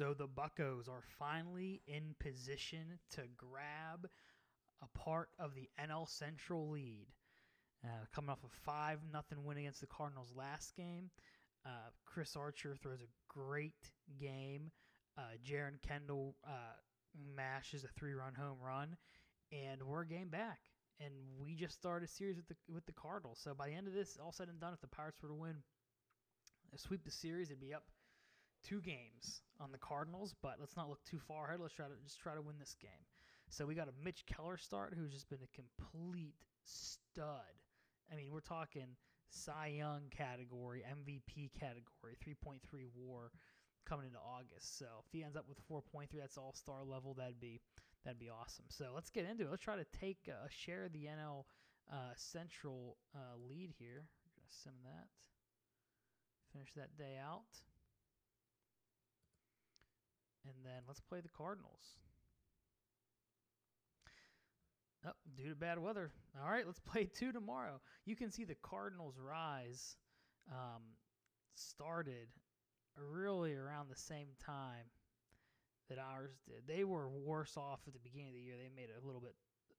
So the Buckos are finally in position to grab a part of the NL Central lead. Uh, coming off a five nothing win against the Cardinals last game, uh, Chris Archer throws a great game. Uh, Jeren Kendall uh, mashes a three-run home run, and we're a game back. And we just started a series with the with the Cardinals. So by the end of this, all said and done, if the Pirates were to win, sweep the series, it'd be up two games on the Cardinals. But let's not look too far ahead. Let's try to just try to win this game. So we got a Mitch Keller start, who's just been a complete stud. I mean, we're talking Cy Young category, MVP category, 3.3 WAR coming into August. So if he ends up with 4.3, that's All Star level. That'd be that'd be awesome. So let's get into it. Let's try to take a share of the NL uh, Central uh, lead here. We're gonna sim that. Finish that day out. And then let's play the Cardinals. Oh, due to bad weather. All right, let's play two tomorrow. You can see the Cardinals' rise um, started really around the same time that ours did. They were worse off at the beginning of the year. They made a little bit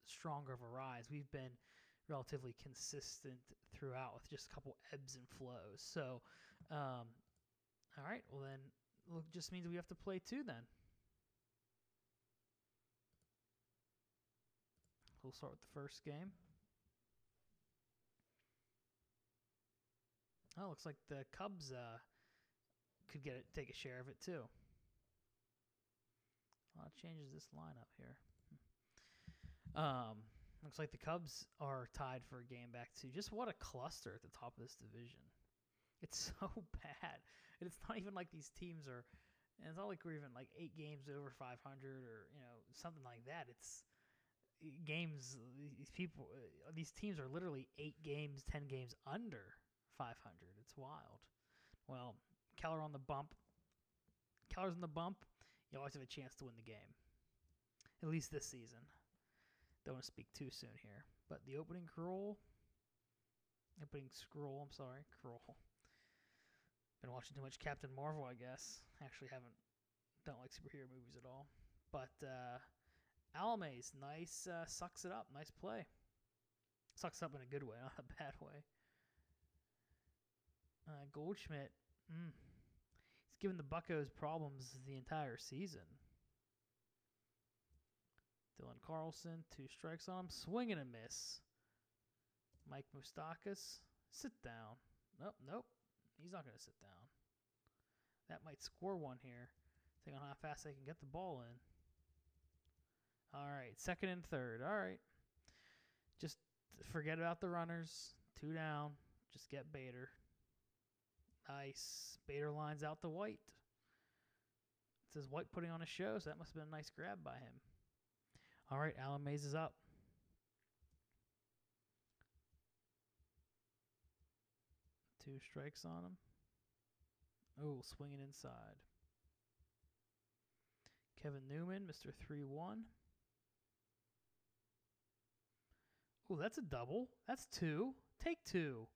stronger of a rise. We've been relatively consistent throughout with just a couple ebbs and flows. So, um, all right, well then, look, just means we have to play two then. We'll start with the first game. Oh, looks like the Cubs uh, could get it, take a share of it too. A lot of changes this lineup here. Um, looks like the Cubs are tied for a game back too. Just what a cluster at the top of this division. It's so bad. And it's not even like these teams are. And it's not like we're even like eight games over 500 or you know something like that. It's games. These people, uh, these teams are literally eight games, ten games under 500. It's wild. Well, Keller on the bump. Keller's on the bump. You always have a chance to win the game. At least this season. Don't want to speak too soon here. But the opening scroll. Opening scroll, I'm sorry. Scroll. Been watching too much Captain Marvel, I guess. Actually haven't don't like superhero movies at all. But uh nice uh, sucks it up. Nice play. Sucks up in a good way, not a bad way. Uh, Goldschmidt, mm, he's given the Buckos problems the entire season. Dylan Carlson, two strikes on him, swing and a miss. Mike Moustakas, sit down. Nope, nope, he's not going to sit down. That might score one here, depending on how fast they can get the ball in. All right, second and third. All right. Just forget about the runners. Two down. Just get Bader. Nice. Bader lines out the White. It says White putting on a show, so that must have been a nice grab by him. All right, Alan Mays is up. Two strikes on him. Oh, swinging inside. Kevin Newman, Mr. 3 1. Oh, that's a double. That's two. Take two.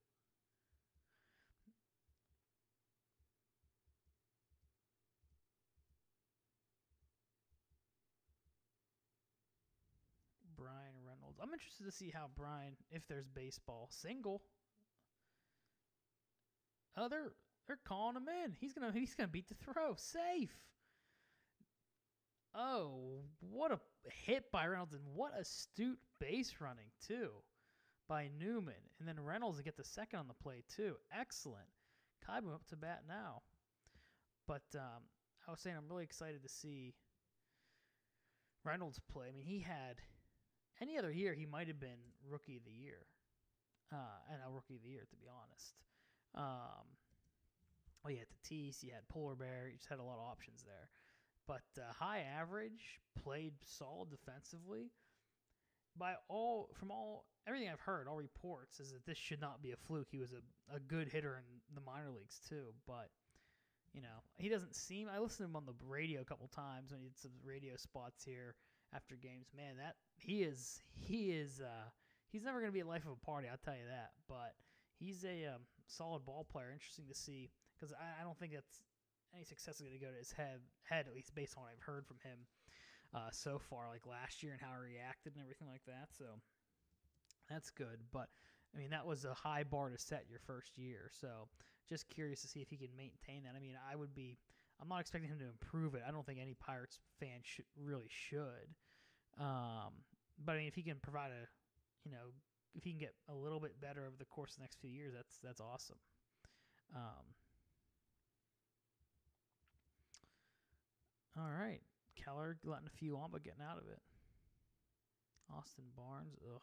Bryan Reynolds. I'm interested to see how Bryan, if there's baseball, single. Oh, they're they're calling him in. He's gonna he's gonna beat the throw. Safe. Oh, what a hit by Reynolds and what astute base running too by Newman. And then Reynolds to get the second on the play too. Excellent. Kieboom up to bat now. But um, I was saying I'm really excited to see Reynolds play. I mean, he had any other year he might have been rookie of the year, uh, and a rookie of the year to be honest. Um, well, you had Tatis, you had Polar Bear, you just had a lot of options there. But uh, high average, played solid defensively. By all, from all everything I've heard, all reports is that this should not be a fluke. He was a, a good hitter in the minor leagues too, but you know he doesn't seem. I listened to him on the radio a couple times when he did some radio spots here after games. Man, that he is he is uh, he's never going to be a life of a party. I'll tell you that. But he's a um, solid ball player. Interesting to see because I, I don't think that's any success is going to go to his head, head, at least based on what I've heard from him uh, so far, like last year and how he reacted and everything like that. So that's good. But I mean, that was a high bar to set your first year. So just curious to see if he can maintain that. I mean, I would be. I'm not expecting him to improve it. I don't think any Pirates fan should really should. Um, but I mean, if he can provide a, you know, if he can get a little bit better over the course of the next few years, that's that's awesome. Um, all right, Keller letting a few on, but getting out of it. Austin Barnes, ugh.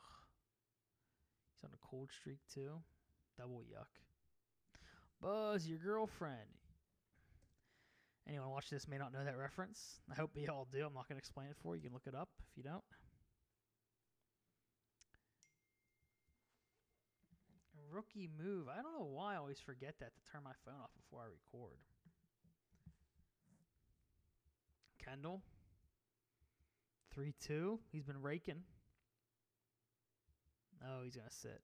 He's on a cold streak too. Double yuck. Buzz, your girlfriend. Anyone watching this may not know that reference. I hope you all do. I'm not going to explain it for you. You can look it up if you don't. Rookie move. I don't know why I always forget that to turn my phone off before I record. Kendall. 3 2. He's been raking. Oh, he's going to sit.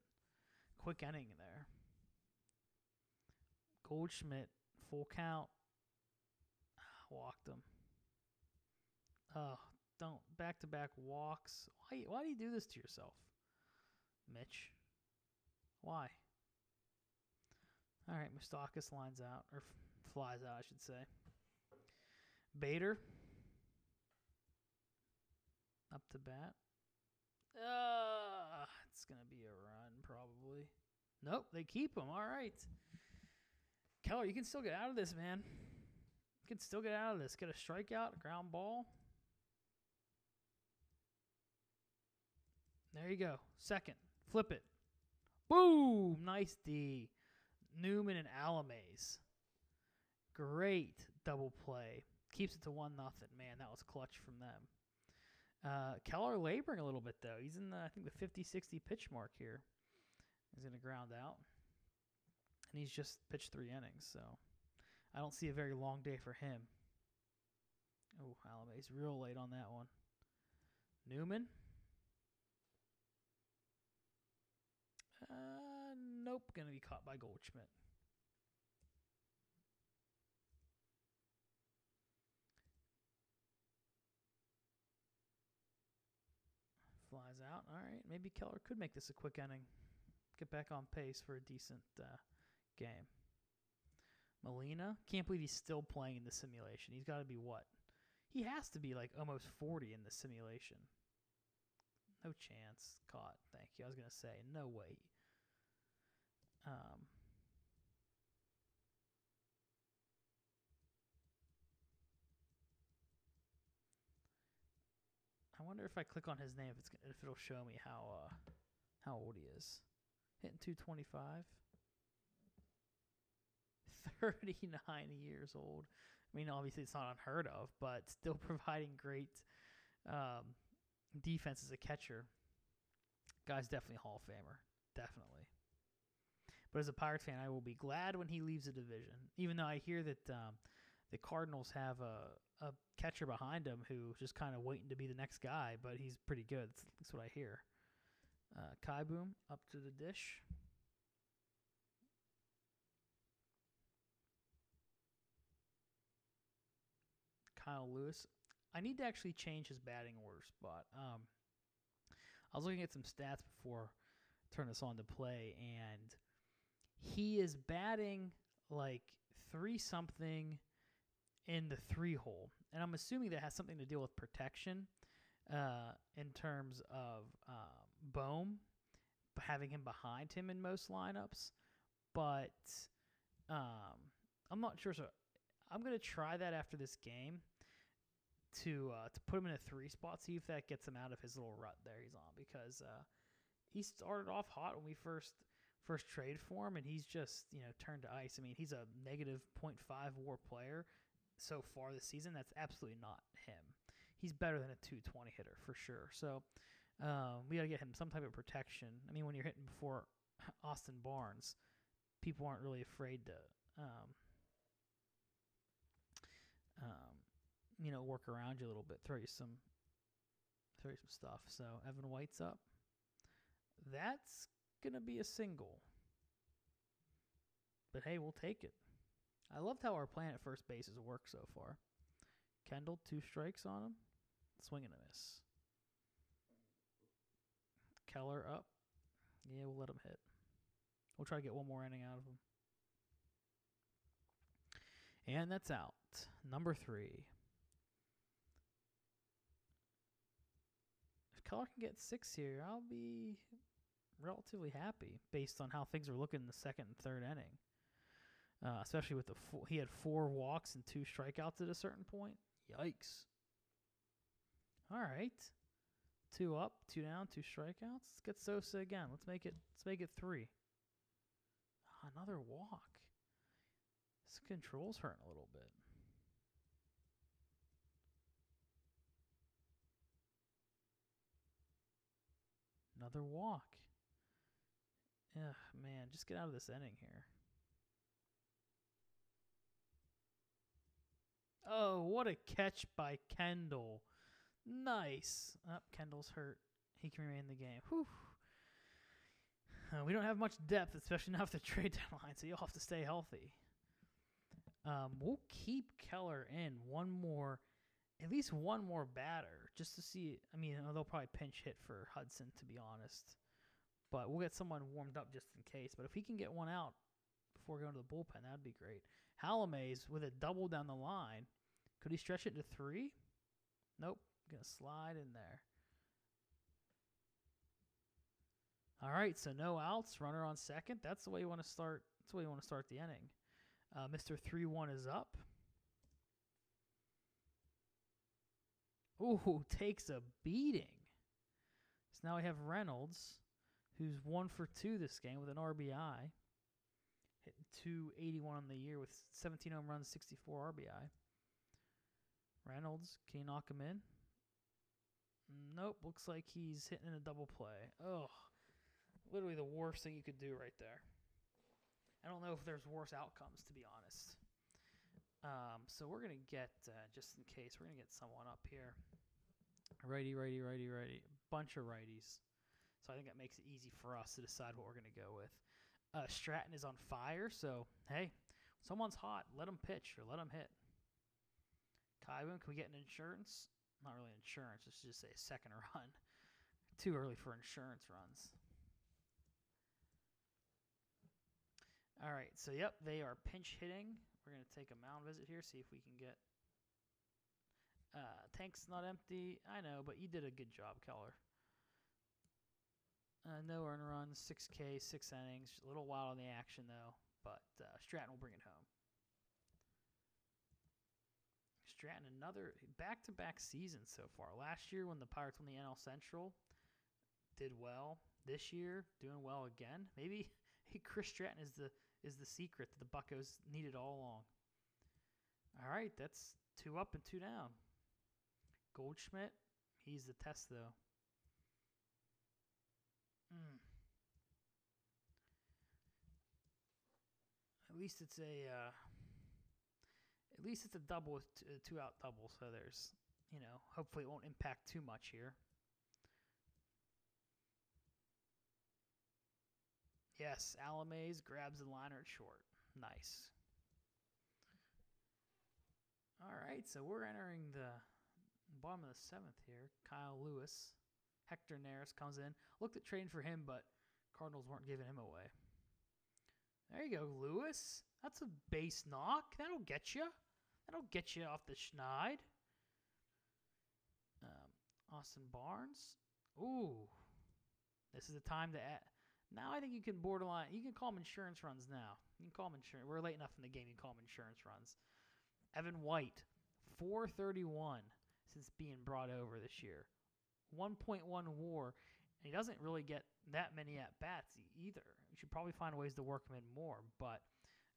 Quick inning there. Goldschmidt, full count. Ah, walked him. Oh, don't. Back to back walks. Why, why do you do this to yourself, Mitch? Why? All right, Moustakas lines out, or flies out, I should say. Bader. Up to bat. Uh, it's going to be a run, probably. Nope, they keep him. All right. Keller, you can still get out of this, man. You can still get out of this. Get a strikeout, a ground ball. There you go. Second. Flip it. Boom! Nice D. Newman and Alamaze. Great double play. Keeps it to one nothing. Man, that was clutch from them. Uh, Keller laboring a little bit though. He's in the I think the 50-60 pitch mark here. He's going to ground out, and he's just pitched three innings. So I don't see a very long day for him. Oh, Alamaze real late on that one. Newman. Uh, nope, going to be caught by Goldschmidt. Flies out. All right, maybe Keller could make this a quick inning. Get back on pace for a decent uh, game. Molina, can't believe he's still playing in the simulation. He's got to be what? He has to be like almost 40 in the simulation. No chance. Caught. Thank you. I was going to say, no way. Um, I wonder if I click on his name, if it's if it'll show me how uh, how old he is. Hitting 225. 39 years old. I mean, obviously it's not unheard of, but still providing great um, defense as a catcher. Guy's definitely Hall of Famer. Definitely. But as a Pirates fan, I will be glad when he leaves the division. Even though I hear that um, the Cardinals have a, a catcher behind him who's just kind of waiting to be the next guy, but he's pretty good. That's, that's what I hear. Uh, Kieboom up to the dish. Kyle Lewis. I need to actually change his batting order spot. Um, I was looking at some stats before turn this on to play, and he is batting like three something in the three hole, and I'm assuming that has something to do with protection uh, in terms of um, Bohm having him behind him in most lineups, but um, I'm not sure. So I'm gonna try that after this game to uh, to put him in a three spot, see if that gets him out of his little rut there he's on. Because uh, he started off hot when we first first trade for him, and he's just you know turned to ice. I mean, he's a negative 0.5 WAR player so far this season. That's absolutely not him. He's better than a 220 hitter for sure. So um, we got to get him some type of protection. I mean, when you're hitting before Austin Barnes, people aren't really afraid to. Um, um, you know, work around you a little bit, throw you some, throw you some stuff. So Evan White's up. That's gonna be a single. But hey, we'll take it. I loved how our plan at first base has worked so far. Kendall, two strikes on him. Swing and a miss. Keller up. Yeah, we'll let him hit. We'll try to get one more inning out of him. And that's out. Number three. If Keller can get six here, I'll be relatively happy based on how things are looking in the second and third inning. Uh, especially with the four, he had four walks and two strikeouts at a certain point. Yikes! All right, two up, two down, two strikeouts. Let's get Sosa again. Let's make it. Let's make it three. Another walk. His control's hurting a little bit. Another walk. Ugh, man, just get out of this inning here. Oh, what a catch by Kendall. Nice. Up, oh, Kendall's hurt. He can remain in the game. Whew. Uh, we don't have much depth, especially now with the trade deadline, so you'll have to stay healthy. Um, we'll keep Keller in one more, at least one more batter, just to see. I mean, they'll probably pinch hit for Hudson, to be honest. But we'll get someone warmed up just in case. But if he can get one out before going to the bullpen, that'd be great. Halamaze with a double down the line. Could he stretch it to three? Nope. Gonna slide in there. All right, so no outs, runner on second. That's the way you want to start. That's the way you want to start the inning. Uh, Mr. 3 1 is up. Ooh, takes a beating. So now we have Reynolds, who's one for two this game with an RBI. Hitting 281 on the year with 17 home runs, 64 RBI. Reynolds, can you knock him in? Nope, looks like he's hitting in a double play. Oh, literally the worst thing you could do right there. I don't know if there's worse outcomes, to be honest. Um, so we're going to get, uh, just in case, we're going to get someone up here. Righty, righty, righty, righty. Bunch of righties. So I think that makes it easy for us to decide what we're going to go with. Uh, Stratton is on fire, so hey, someone's hot. Let him pitch or let him hit. Kybin, can we get an insurance? Not really insurance. Let's just say a second run. Too early for insurance runs. All right, so yep, they are pinch hitting. We're going to take a mound visit here, see if we can get. Uh, tank's not empty. I know, but you did a good job, Keller. Uh, no earn runs, 6K, six innings. A little wild on the action, though, but uh, Stratton will bring it home. Stratton, another back to back season so far. Last year, when the Pirates won the NL Central, did well. This year, doing well again. Maybe hey, Chris Stratton is the is the secret that the Buckos needed all along. All right, that's two up and two down. Goldschmidt, he's the test though. Least it's a uh, at least it's a double with uh, two out double, so there's you know hopefully it won't impact too much here. Yes, Alamaze grabs the liner short. Nice. All right, so we're entering the bottom of the seventh here. Kyle Lewis. Hector Neris comes in. Looked at trading for him, but Cardinals weren't giving him away. There you go, Lewis. That's a base knock. That'll get you. That'll get you off the schneid. Um, Austin Barnes. Ooh. This is the time to add. Now I think you can borderline. You can call them insurance runs now. You can call them insurance. We're late enough in the game. You can call them insurance runs. Evan White, 431 since being brought over this year. 1.1 WAR, and he doesn't really get that many at bats either. Should probably find ways to work him in more, but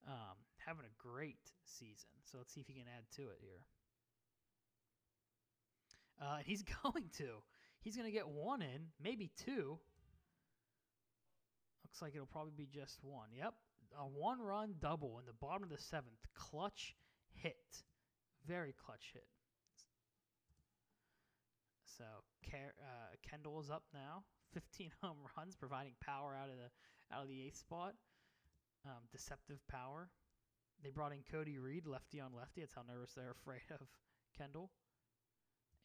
um, having a great season. So let's see if he can add to it here. Uh, he's going to. He's going to get one in, maybe two. Looks like it'll probably be just one. Yep. A one run double in the bottom of the seventh. Clutch hit. Very clutch hit. So uh, Kendall is up now. 15 home runs, providing power out of the out of the eighth spot. Um, deceptive power. They brought in Cody Reed, lefty on lefty. That's how nervous they're afraid of Kendall.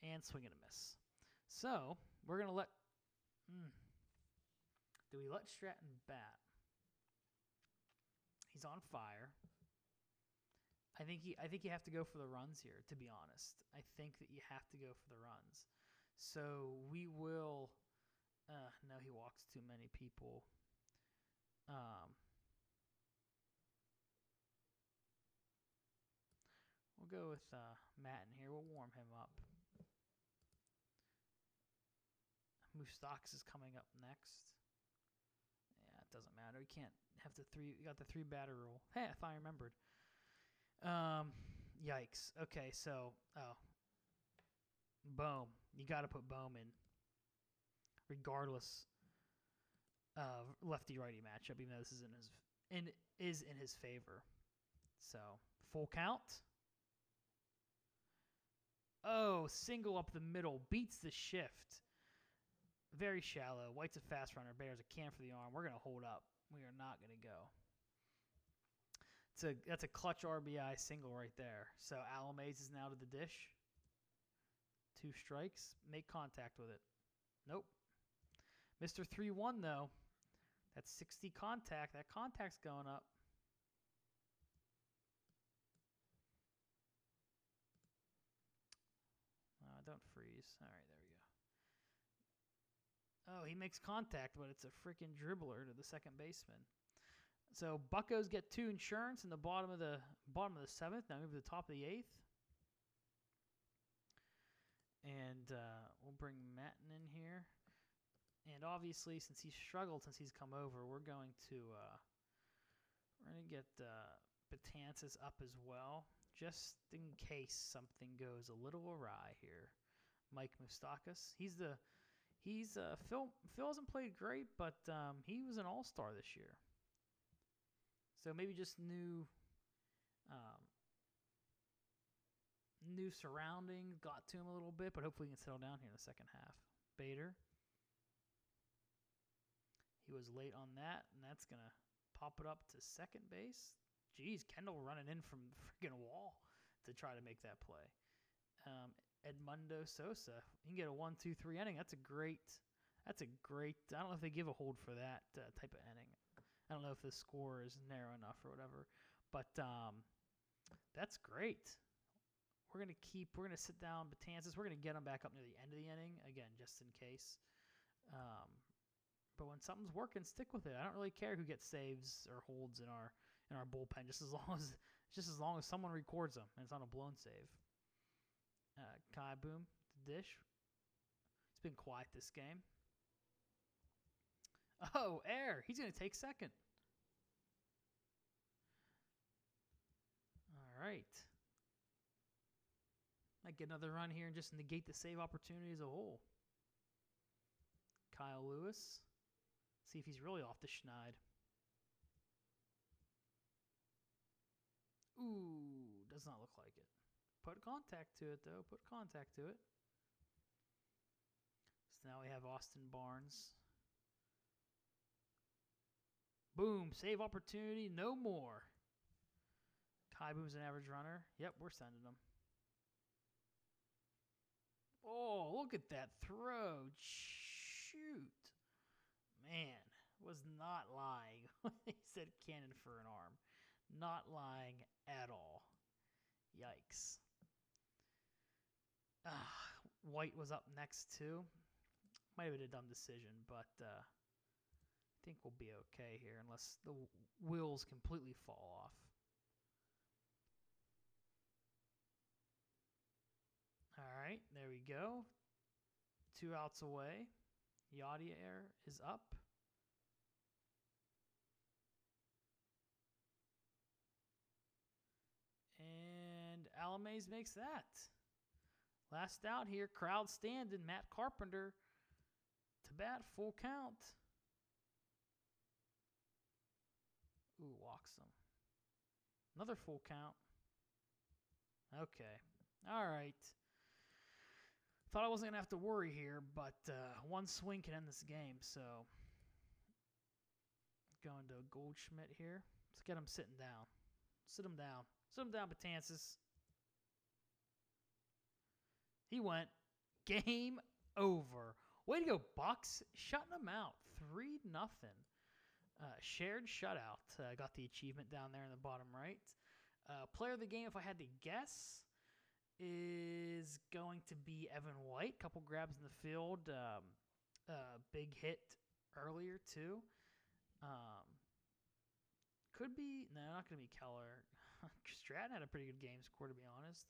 And swing and a miss. So we're gonna let. Mm, do we let Stratton bat? He's on fire. I think he, I think you have to go for the runs here. To be honest, I think that you have to go for the runs. So we will. Uh, no, he walks too many people. Um, we'll go with uh, Matt in here. We'll warm him up. Moustakas is coming up next. Yeah, it doesn't matter. We can't have the three. You got the three batter rule. Hey, if I remembered. Um, yikes. Okay, so oh, Bohm. You got to put Bohm in, regardless Uh, of lefty righty matchup. Even though this is in his in is in his favor. So full count. Oh, single up the middle beats the shift. Very shallow. White's a fast runner. Bears a can for the arm. We're gonna hold up. We are not gonna go. It's a that's a clutch RBI single right there. So Alamaze is now to the dish. Two strikes. Make contact with it. Nope. Mr. 3 1, though. That's 60 contact. That contact's going up. Uh, don't freeze. All right, there we go. Oh, he makes contact, but it's a freaking dribbler to the second baseman. So Buckos get two insurance in the bottom of the bottom of the seventh. Now move to the top of the eighth. And uh, we'll bring Matten in here. And obviously, since he's struggled since he's come over, we're going to uh, we're going to get uh, up as well, just in case something goes a little awry here. Mike Moustakas, he's the he's uh, Phil. Phil hasn't played great, but um, he was an All Star this year. So maybe just new um, new surroundings got to him a little bit, but hopefully he can settle down here in the second half. Bader. He was late on that, and that's going to pop it up to second base. Geez, Kendall running in from the freaking wall to try to make that play. Um, Edmundo Sosa, you can get a one, two, three inning. That's a great. That's a great. I don't know if they give a hold for that uh, type of inning. I don't know if the score is narrow enough or whatever, but um, that's great. We're gonna keep. We're gonna sit down Betances. We're gonna get them back up near the end of the inning again, just in case. Um, but when something's working, stick with it. I don't really care who gets saves or holds in our in our bullpen, just as long as just as long as someone records them and it's not a blown save. Uh, Kieboom, the dish. It's been quiet this game. Oh, air. He's going to take second. All right. Might get another run here and just negate the save opportunity as a whole. Kyle Lewis. See if he's really off the schneid. Ooh, does not look like it. Put contact to it, though. Put contact to it. So now we have Austin Barnes. Boom, save opportunity, no more. Kieboom's an average runner. Yep, we're sending him. Oh, look at that throw. Shoot. Man, was not lying when he said cannon for an arm. Not lying at all. Yikes. Ah, White was up next too. Might have been a dumb decision, but uh, I think we'll be okay here unless the wheels completely fall off. All right, there we go. Two outs away. Yadier is up. And Alamaze makes that. Last out here, crowd standing. Matt Carpenter to bat, full count. Ooh, walks him. Another full count. Okay. All right. Thought I wasn't going to have to worry here, but uh, one swing can end this game. So going to Goldschmidt here. Let's get him sitting down. Sit him down. Sit him down, Betances. He went. Game over. Way to go, Bucks. Shutting them out. 3 nothing. Uh, shared shutout. Uh, got the achievement down there in the bottom right. Uh, player of the game, if I had to guess, is going to be Evan White. Couple grabs in the field. Um, big hit earlier, too. Um, could be, no, not going to be Keller. Stratton had a pretty good game score, to be honest.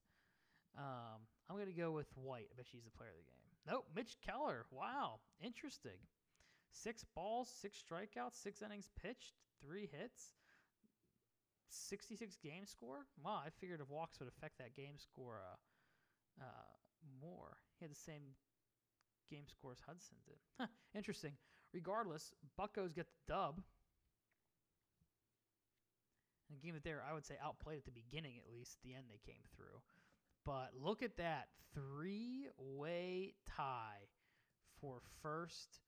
Um, I'm going to go with White. I bet she's the player of the game. Nope, Mitch Keller. Wow, interesting. Six balls, six strikeouts, six innings pitched, three hits, 66 game score. Wow, I figured if walks would affect that game score uh, uh, more. He had the same game score as Hudson did. Huh, interesting. Regardless, Buckos get the dub. And a game that they I would say, outplayed at the beginning at least. At the end, they came through. But look at that three way tie for first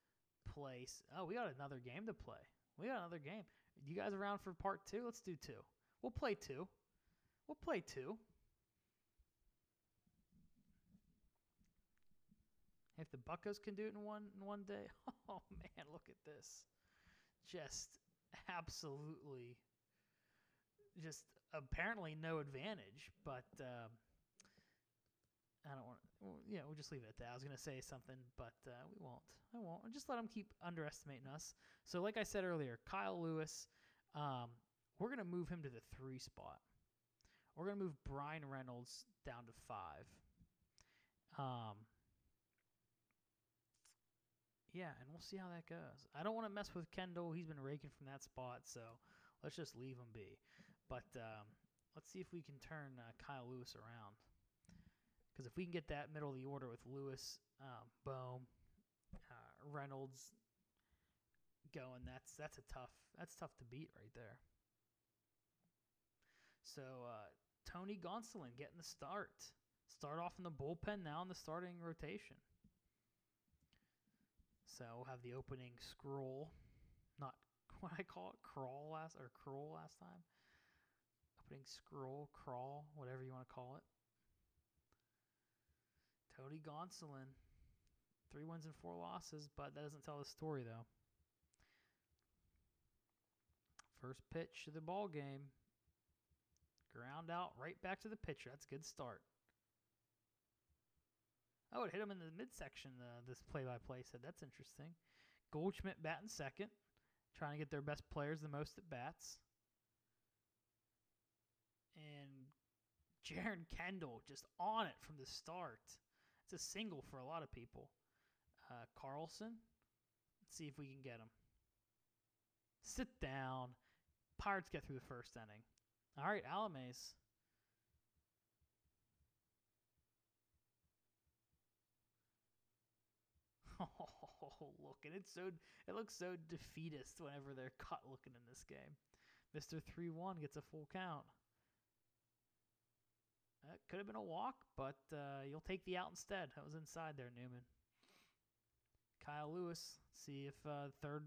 place. Oh, we got another game to play. We got another game. You guys around for part two? Let's do two. We'll play two. We'll play two. If the Buckos can do it in one in one day, oh man, look at this. Just absolutely just apparently no advantage, but um, I don't want. Well, yeah, we'll just leave it at that. I was gonna say something, but uh, we won't. I won't. Just let them keep underestimating us. So, like I said earlier, Kyle Lewis, um, we're gonna move him to the three spot. We're gonna move Bryan Reynolds down to five. Um, yeah, and we'll see how that goes. I don't want to mess with Kendall. He's been raking from that spot, so let's just leave him be. But um, let's see if we can turn uh, Kyle Lewis around. Because if we can get that middle of the order with Lewis, um, Bohm, uh, Reynolds going, that's that's a tough that's tough to beat right there. So uh, Tony Gonsolin getting the start. Start off in the bullpen now in the starting rotation. So we'll have the opening scroll, not what I call it, crawl last or crawl last time. Opening scroll, crawl, whatever you want to call it. Tony Gonsolin, three wins and four losses, but that doesn't tell the story though. First pitch of the ball game. Ground out right back to the pitcher. That's a good start. Oh, it hit him in the midsection. Uh, this play-by-play said that's interesting. Goldschmidt batting second, trying to get their best players the most at bats. And Jeren Kendall just on it from the start. It's a single for a lot of people. Uh, Carlson, let's see if we can get him. Sit down. Pirates get through the first inning. All right, Alames. Oh, look, and it's so it looks so defeatist whenever they're cut looking in this game. Mister Three One gets a full count. That could have been a walk, but uh, you'll take the out instead. That was inside there, Newman. Kyle Lewis. See if uh, third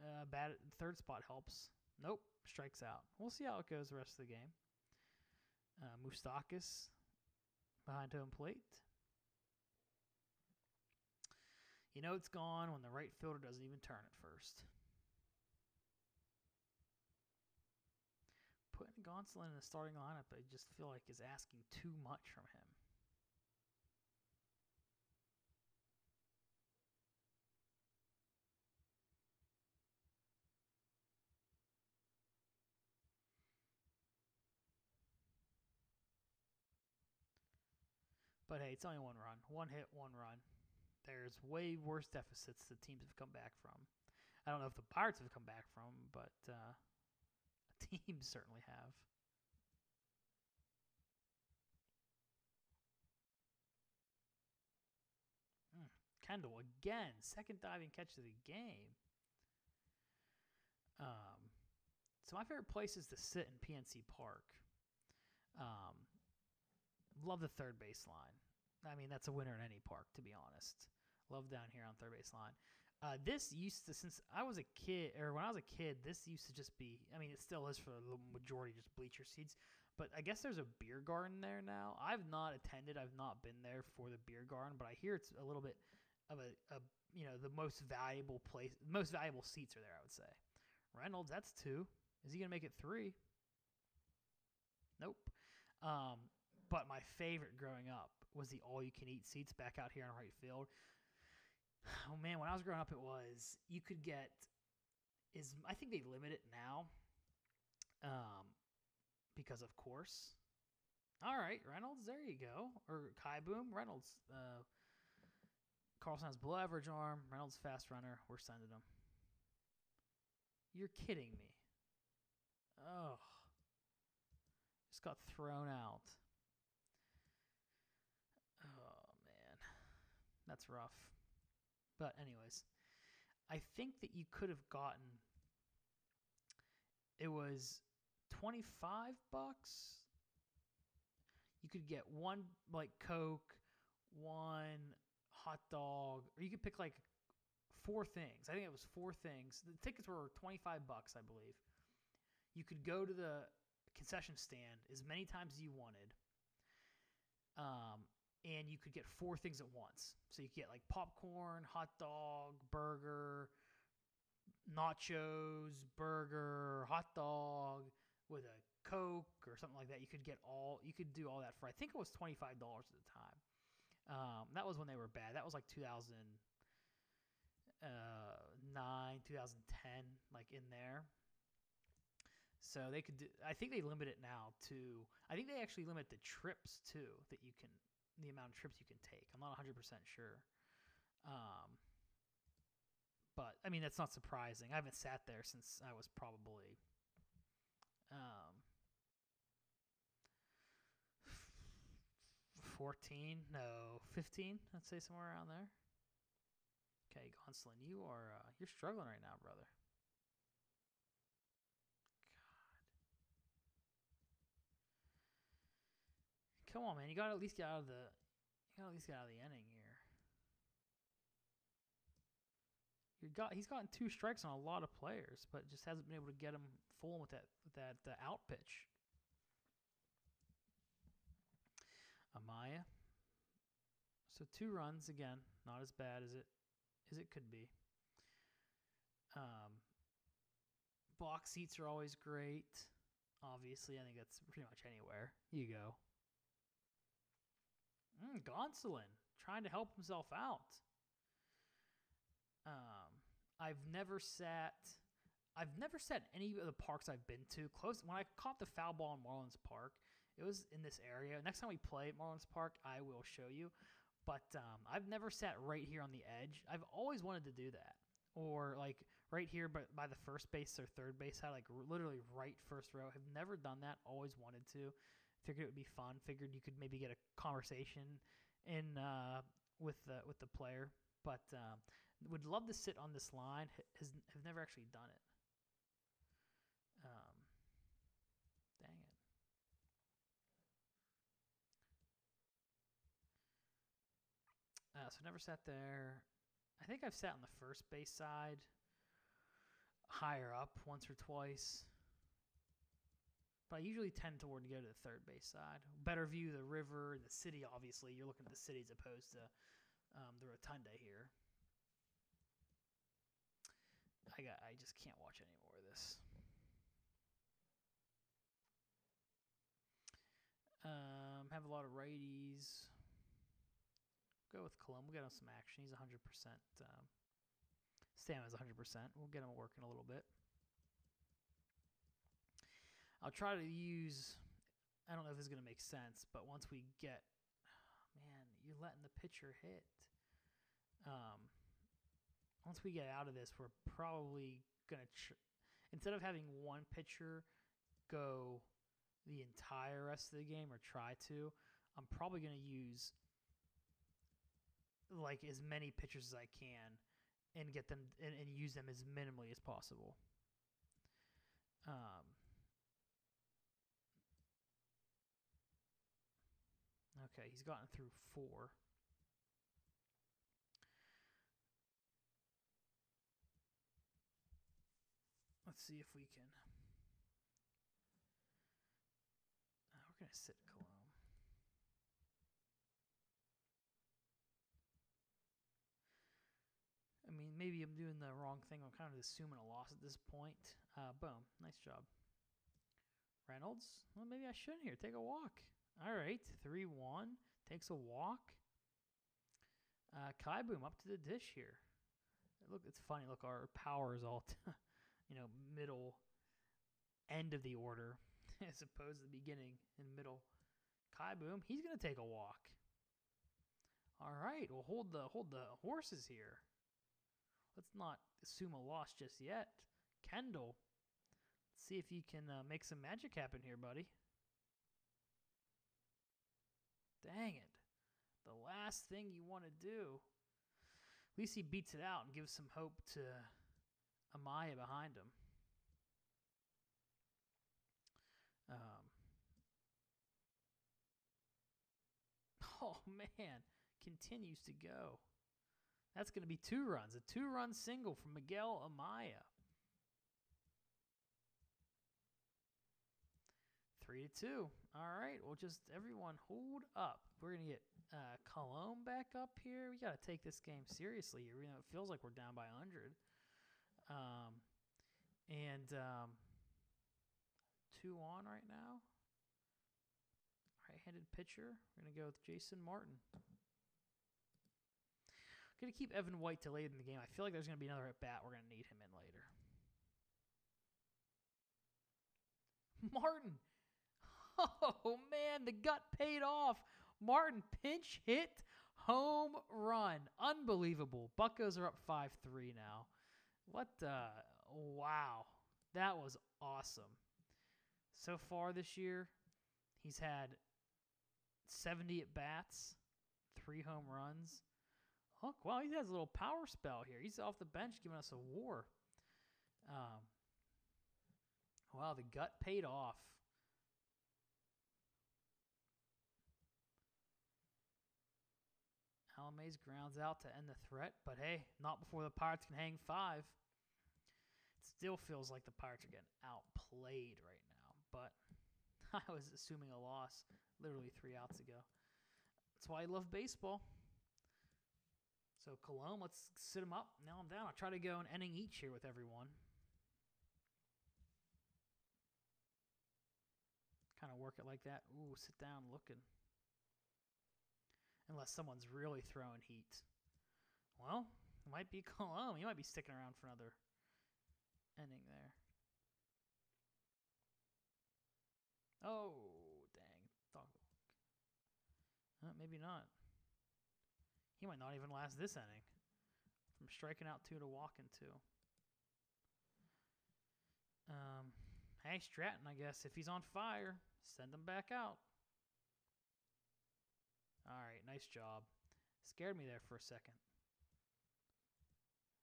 uh, bad third spot helps. Nope, strikes out. We'll see how it goes the rest of the game. Uh, behind home plate. You know it's gone when the right fielder doesn't even turn at first. Putting Gonsolin in the starting lineup, I just feel like is asking too much from him. But hey, it's only one run. One hit, one run. There's way worse deficits that teams have come back from. I don't know if the Pirates have come back from, but uh, teams certainly have. Mm, Kendall again, second diving catch of the game. Um, so my favorite place is to sit in PNC Park. Um, love the third base line. I mean, that's a winner in any park, to be honest. Love down here on third base line. Uh, this used to since I was a kid, or when I was a kid, this used to just be. I mean, it still is for the majority just bleacher seats. But I guess there's a beer garden there now. I've not attended. I've not been there for the beer garden, but I hear it's a little bit of a, a you know the most valuable place. Most valuable seats are there. I would say. Reynolds, that's two. Is he gonna make it three? Nope. Um, but my favorite growing up was the all-you-can-eat seats back out here in right field. Oh man, when I was growing up, it was you could get is I think they limit it now, um, because of course. All right, Reynolds, there you go, or Kieboom, Reynolds. Uh, Carlson has below average arm. Reynolds fast runner. We're sending him. You're kidding me. Oh, just got thrown out. Oh man, that's rough. But anyways, I think that you could have gotten it was 25 bucks. You could get one like Coke, one hot dog, or you could pick like four things. I think it was four things. The tickets were 25 bucks, I believe. You could go to the concession stand as many times as you wanted. Um, and you could get four things at once. So you could get like popcorn, hot dog, burger, nachos, burger, hot dog with a Coke or something like that. You could get all you could do all that for I think it was twenty five dollars at the time. Um, that was when they were bad. That was like 2009, uh, 2010, like in there. So they could do. I think they limit it now to. I think they actually limit the trips too that you can the amount of trips you can take. I'm not 100% sure. Um, but I mean, that's not surprising. I haven't sat there since I was probably um, 14, no, 15, I'd say somewhere around there. Okay, Gonsolin, you are uh, you're struggling right now, brother. Come on, man. You gotta at least get out of the you gotta at least get out of the inning here. You got he's gotten two strikes on a lot of players, but just hasn't been able to get him full with that with that uh, out pitch. Amaya. So two runs again, not as bad as it as it could be. Um, box seats are always great. Obviously, I think that's pretty much anywhere you go. Mm, Gonsolin trying to help himself out. Um, I've never sat. I've never sat any of the parks I've been to close. When I caught the foul ball in Marlins Park, it was in this area. Next time we play at Marlins Park, I will show you. But um, I've never sat right here on the edge. I've always wanted to do that, or like right here, but by the first base or third base side, like literally right first row. I've never done that. Always wanted to. Figured it would be fun. Figured you could maybe get a conversation in uh, with the with the player. But um, would love to sit on this line. Has have never actually done it. Um, dang it. Uh, so never sat there. I think I've sat on the first base side, higher up once or twice. But I usually tend toward to go to the third base side. Better view the river, the city. Obviously, you're looking at the city as opposed to um, the rotunda here. I got. I just can't watch any more of this. Um, have a lot of righties. Go with Colum. We'll get him some action. He's 100%. Um, Stamina's 100%. We'll get him working a little bit. I'll try to use. I don't know if this is going to make sense, but once we get, oh man, you're letting the pitcher hit. Um, once we get out of this, we're probably going to, tr- instead of having one pitcher go the entire rest of the game or try to, I'm probably going to use like as many pitchers as I can and get them and, and use them as minimally as possible. Um, Okay, he's gotten through four. Let's see if we can. Uh, we're going to sit Cologne. I mean, maybe I'm doing the wrong thing. I'm kind of assuming a loss at this point. Uh, boom. Nice job. Reynolds? Well, maybe I shouldn't here. Take a walk. All right, three one. Takes a walk. Uh, Kieboom up to the dish here. Look, it's funny. Look, our power is all, t- you know, middle, end of the order, as opposed to the beginning and middle. Kieboom, he's gonna take a walk. All right, we'll hold the hold the horses here. Let's not assume a loss just yet. Kendall, see if you can uh, make some magic happen here, buddy. Dang it. The last thing you want to do. At least he beats it out and gives some hope to Amaya behind him. Um, oh, man. Continues to go. That's going to be two runs. A two run single from Miguel Amaya. Three to two. All right. Well, just everyone hold up. We're going to get uh, Cologne back up here. We got to take this game seriously. You know, it feels like we're down by 100. Um, and um, two on right now. Right handed pitcher. We're going to go with Jason Martin. Going to keep Evan White to late in the game. I feel like there's going to be another at bat. We're going to need him in later. Martin. Oh, man. The gut paid off. Martin pinch hit home run. Unbelievable. Buckos are up 5 3 now. What the? Wow. That was awesome. So far this year, he's had 70 at bats, three home runs. Look, wow, he has a little power spell here. He's off the bench giving us a war. Um, wow, the gut paid off. Alamaze grounds out to end the threat, but hey, not before the Pirates can hang five. It still feels like the Pirates are getting outplayed right now, but I was assuming a loss literally three outs ago. That's why I love baseball. So Cologne, let's sit him up. Now I'm down. I'll try to go an inning each here with everyone. Kind of work it like that. Ooh, sit down looking unless someone's really throwing heat. Well, it might be Cologne. He might be sticking around for another inning there. Oh, dang. Uh, maybe not. He might not even last this inning. From striking out two to walking two. Um, hey, Stratton, I guess. If he's on fire, send him back out. All right, nice job. Scared me there for a second.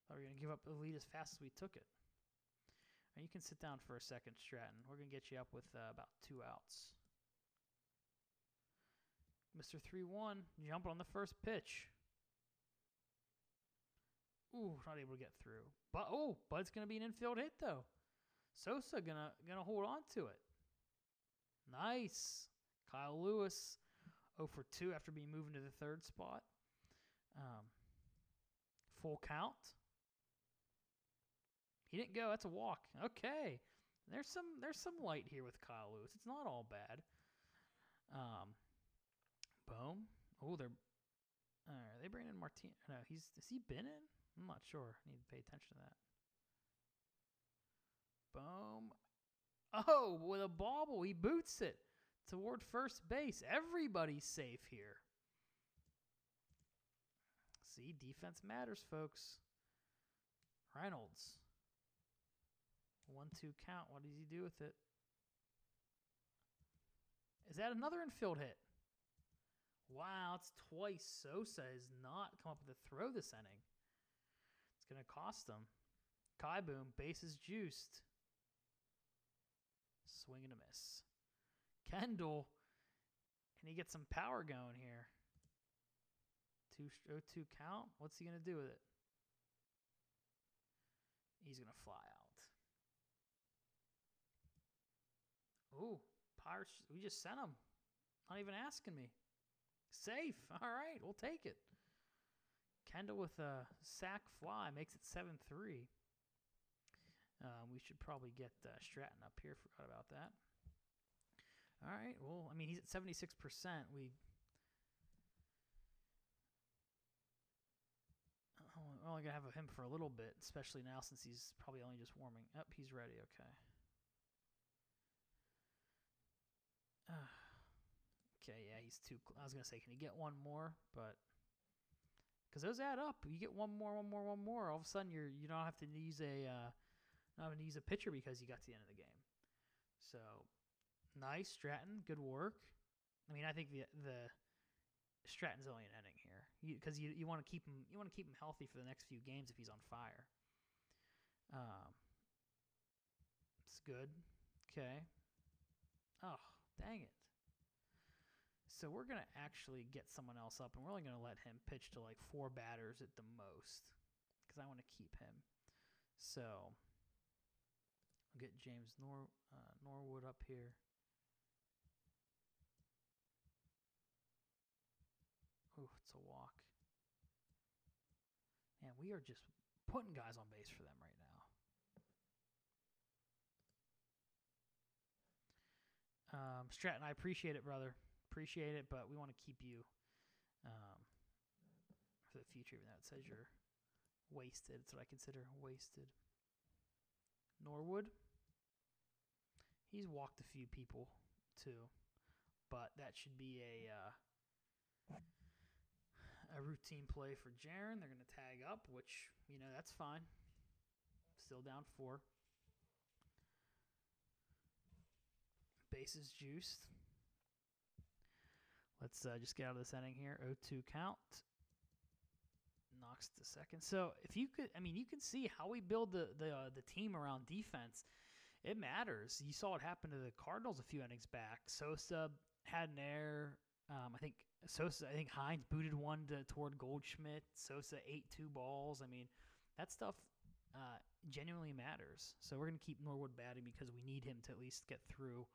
Thought we were going to give up the lead as fast as we took it. You can sit down for a second, Stratton. We're going to get you up with uh, about two outs. Mr. 3 1 jumping on the first pitch. Ooh, not able to get through. But oh, but it's gonna be an infield hit though. Sosa gonna gonna hold on to it. Nice. Kyle Lewis 0 for 2 after being moved into the third spot. Um, full count. He didn't go. That's a walk. Okay. There's some there's some light here with Kyle Lewis. It's not all bad. Um, boom. Oh, they're. Are they bringing in Martin? No, he's. Has he been in? I'm not sure. I need to pay attention to that. Boom. Oh, with a bobble, he boots it toward first base. Everybody's safe here. See, defense matters, folks. Reynolds. One two count. What does he do with it? Is that another infield hit? Wow, it's twice. Sosa has not come up with a throw this inning. It's going to cost them. Kieboom, bases juiced. Swing and a miss. Kendall. can he get some power going here. 2 2 count. What's he going to do with it? He's going to fly out. Ooh, Pirates. We just sent him. Not even asking me. Safe. All right, we'll take it. Kendall with a sack fly makes it 7 3. Uh, we should probably get uh, Stratton up here. Forgot about that. All right. Well, I mean, he's at 76%. We. We're only going to have him for a little bit, especially now since he's probably only just warming up. He's ready. Okay. Uh, okay, yeah, he's too. I was going to say, can he get one more? But because those add up. You get one more, one more, one more. All of a sudden, you're you don't have to use a uh, not having to use a pitcher because you got to the end of the game. So nice, Stratton. Good work. I mean, I think the the Stratton's only an here because you, you, you want to keep him you want to keep him healthy for the next few games if he's on fire. Um, it's good. Okay. Oh, dang it. So we're going to actually get someone else up, and we're only going to let him pitch to like four batters at the most because I want to keep him. So I'll get James Nor uh, Norwood up here. Ooh, it's a walk. Man, we are just putting guys on base for them right now. Um, Stratton, I appreciate it, brother appreciate it, but we want to keep you um, for the future, even though it says you're wasted. It's what I consider wasted. Norwood, he's walked a few people too, but that should be a uh, a routine play for Jeren. They're going to tag up, which you know that's fine. Still down four. Bases juiced. Let's uh, just get out of this inning here. 0-2 count. Knocks to second. So if you could, I mean, you can see how we build the the uh, the team around defense. It matters. You saw what happened to the Cardinals a few innings back. Sosa had an error. Um, I think Sosa. I think Hines booted one to, toward Goldschmidt. Sosa ate two balls. I mean, that stuff uh, genuinely matters. So we're gonna keep Norwood batting because we need him to at least get through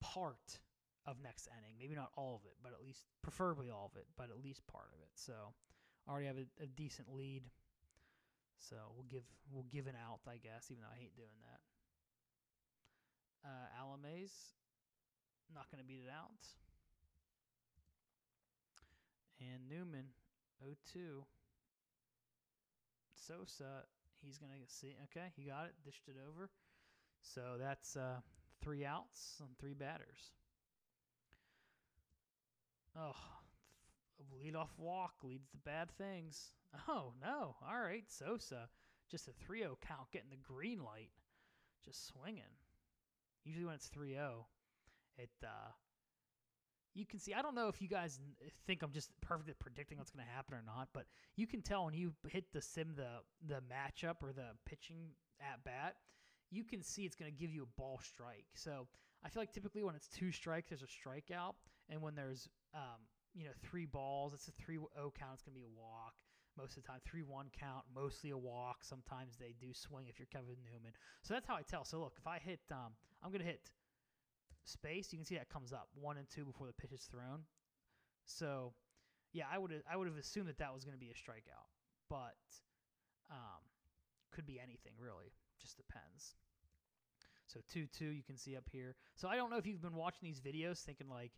part of next inning. Maybe not all of it, but at least preferably all of it, but at least part of it. So already have a, a decent lead. So we'll give we'll give an out, I guess, even though I hate doing that. Uh, Alamaze, not going to beat it out. And Newman, 0-2. Sosa, he's going to see. Okay, he got it, dished it over. So that's uh, three outs on three batters. Oh, leadoff walk leads to bad things. Oh, no. All right, Sosa. Just a 3 0 count, getting the green light. Just swinging. Usually when it's 3 0, it, uh, you can see. I don't know if you guys think I'm just perfectly predicting what's going to happen or not, but you can tell when you hit the sim the the matchup or the pitching at bat, you can see it's going to give you a ball strike. So I feel like typically when it's two strikes, there's a strikeout, and when there's um, you know three balls, it's a three zero count. It's going to be a walk most of the time. Three one count, mostly a walk. Sometimes they do swing if you're Kevin Newman. So that's how I tell. So look, if I hit, um, I'm going to hit space. You can see that comes up one and two before the pitch is thrown. So yeah, I would I would have assumed that that was going to be a strikeout, but um, could be anything really. Just depends. So 2 2, you can see up here. So I don't know if you've been watching these videos thinking, like,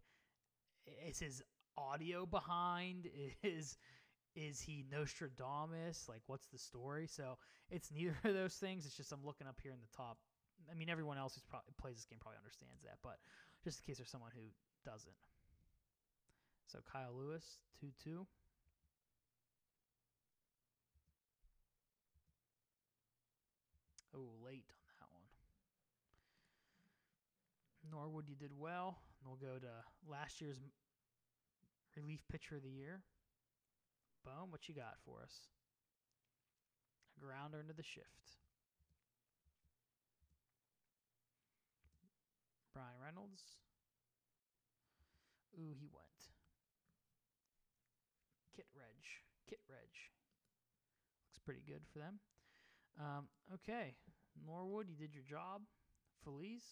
is his audio behind? Is is he Nostradamus? Like, what's the story? So it's neither of those things. It's just I'm looking up here in the top. I mean, everyone else who pro- plays this game probably understands that, but just in case there's someone who doesn't. So Kyle Lewis, 2 2. Oh, late on that one. Norwood, you did well. And we'll go to last year's relief pitcher of the year. Boom, what you got for us? A grounder into the shift. Bryan Reynolds. Ooh, he went. Kit Reg. Kit Reg. Looks pretty good for them. Um, okay. Norwood, you did your job. Feliz.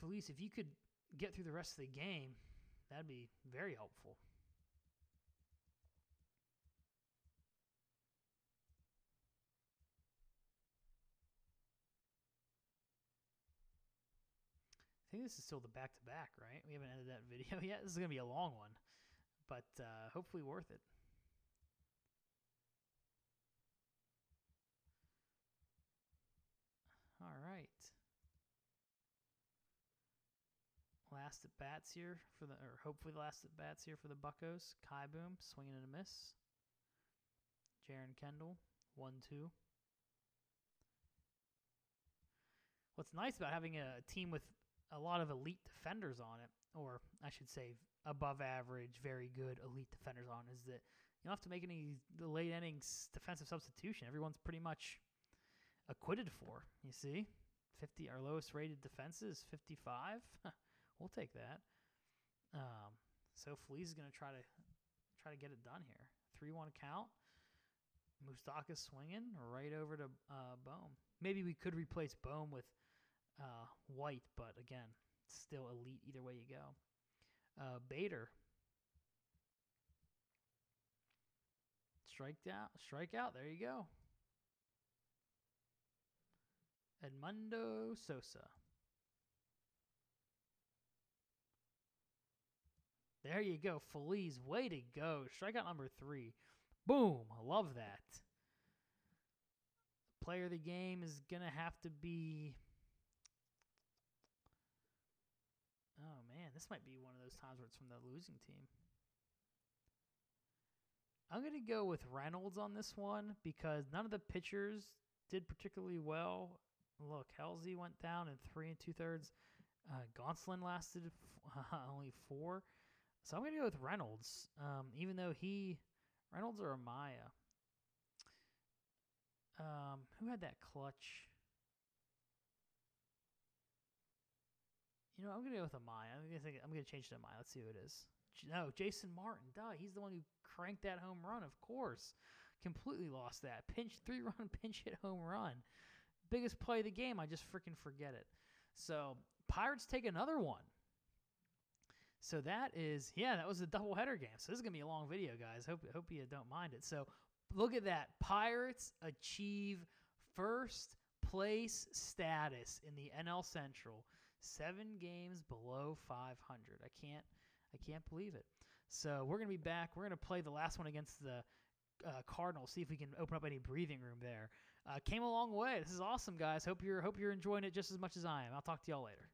Feliz, if you could get through the rest of the game, that'd be very helpful. I think this is still the back to back, right? We haven't ended that video yet. This is going to be a long one, but uh, hopefully worth it. All right. Last at bats here for the, or hopefully last at bats here for the Buckos. Kieboom swinging and a miss. Jeren Kendall, one two. What's nice about having a team with a lot of elite defenders on it, or I should say above average, very good elite defenders on, is that you don't have to make any late innings defensive substitution. Everyone's pretty much acquitted for. You see, fifty our lowest rated defense is fifty five. we'll take that. Um, so Feliz is going to try to try to get it done here. Three one count. Moustakas swinging right over to uh, Bohm. Maybe we could replace Bohm with uh, White, but again, still elite either way you go. Uh, Bader. Strike out, strike out. There you go. Edmundo Sosa. There you go. Feliz, way to go. Strikeout number three. Boom. I love that. Player of the game is going to have to be Oh man, this might be one of those times where it's from the losing team. I'm going to go with Reynolds on this one because none of the pitchers did particularly well. Look, Halsey went down in three and two thirds. Uh, Gonsolin lasted f- only four. So I'm going to go with Reynolds, um, even though he, Reynolds or Amaya. Um, who had that clutch? You know, I'm gonna go with a Amaya. I'm gonna think, I'm gonna change to Amaya. Let's see who it is. No, Jason Martin. Duh, he's the one who cranked that home run. Of course, completely lost that pinch three run pinch hit home run. Biggest play of the game. I just freaking forget it. So Pirates take another one. So that is yeah, that was a double header game. So this is gonna be a long video, guys. Hope hope you don't mind it. So look at that. Pirates achieve first place status in the NL Central seven games below 500. I can't, I can't believe it. So we're gonna be back. We're gonna play the last one against the uh, Cardinals. See if we can open up any breathing room there. Uh, came a long way. This is awesome, guys. Hope you're hope you're enjoying it just as much as I am. I'll talk to y'all later.